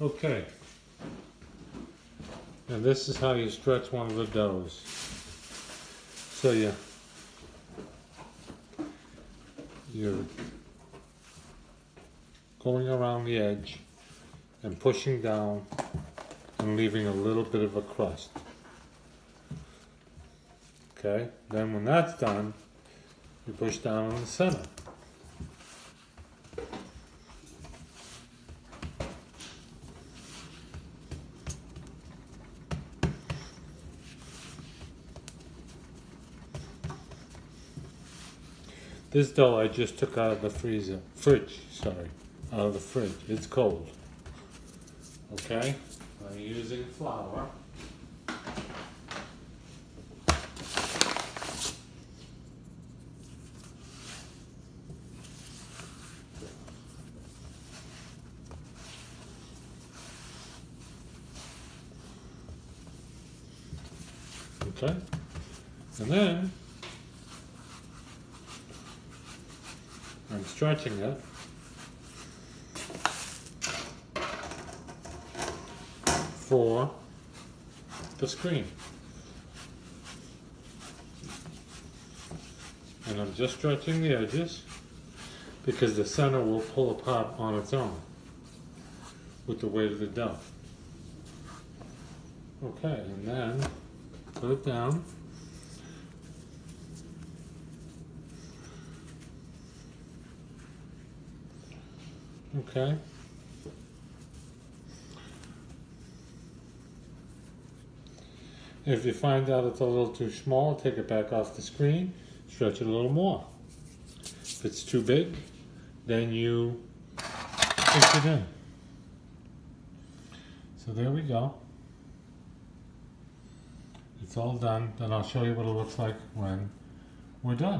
Okay. And this is how you stretch one of the doughs. So you you're going around the edge and pushing down and leaving a little bit of a crust. Okay, then when that's done, you push down on the center. This dough I just took out of the freezer, fridge, sorry, out of the fridge. It's cold. Okay, I'm using flour. Okay, and then I'm stretching it. For the screen. And I'm just stretching the edges because the center will pull apart on its own with the weight of the dough. Okay, and then put it down. Okay. If you find out it's a little too small, take it back off the screen, stretch it a little more. If it's too big, then you push it in. So there we go. It's all done. Then I'll show you what it looks like when we're done.